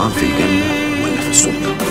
man fick en magnificent.